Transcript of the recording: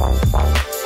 bye bye